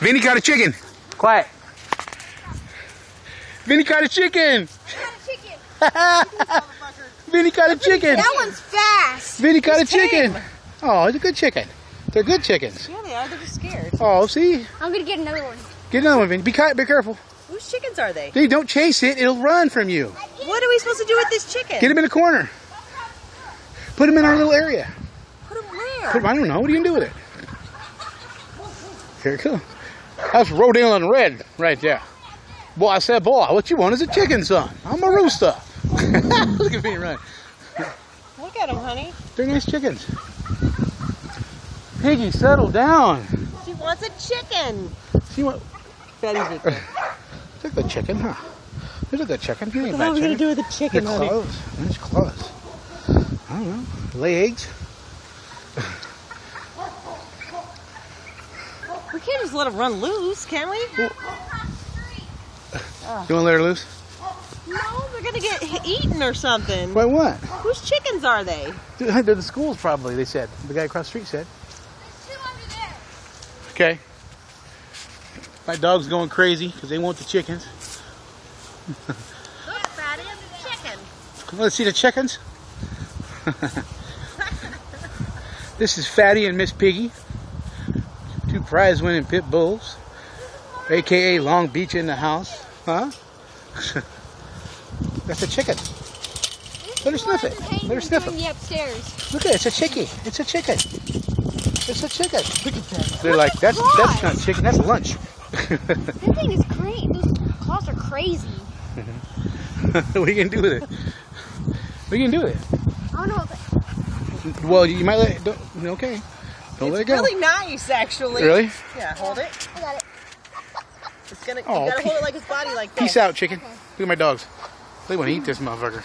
Vinny caught a chicken. Quiet. Vinny caught a chicken. Vinny caught a chicken. That one's fast. Vinny caught a chicken. Oh, it's a good chicken. They're good chickens. Yeah, they are. They're just scared. Oh, see? I'm gonna get another one. Get another one, Vinny. Be, ki- be careful. Whose chickens are they? Dude, don't chase it. It'll run from you. What are we supposed to do with this chicken? Get him in a corner. Put him in our little area. Put him where? Put him, I don't know. What are you going to do with it? Here it comes. That's Rhode Island Red right there. Boy, I said, boy, what you want is a chicken, son. I'm a rooster. Look at me run. Look at him, honey. They're nice chickens. Piggy, settle down. She wants a chicken. She what? Betty's big. Look at the chicken, huh? Look at the chicken. What are we gonna do with the chicken, honey? clothes. Nice clothes. I don't know. Lay eggs. We can't just let him run loose, can we? You want to let her loose? No, they're gonna get eaten or something. Why what? Whose chickens are they? They're the schools probably, they said. The guy across the street said. There's two under there. Okay. My dog's going crazy because they want the chickens. Look, Fatty, I'm chicken. Let's see the chickens. this is Fatty and Miss Piggy. Two prize winning pit bulls. AKA Long Beach in the house. Huh? That's a chicken. Let her sniff it. Let her sniff it. The upstairs. Look at it. It's a chickie. It's a chicken. It's a chicken. Look at that. They're like, that's that's not chicken. That's lunch. That thing is crazy. Those claws are crazy. what are you gonna do with it? What are you gonna do with I don't know. If it? Well, you might let it. Don't, okay. Don't let it It's go. really nice, actually. Really? Yeah, hold it. I got it. It's gonna. Oh, you gotta hold it like his body, like this. Peace out, chicken. Look at my dogs. They want to eat this motherfucker.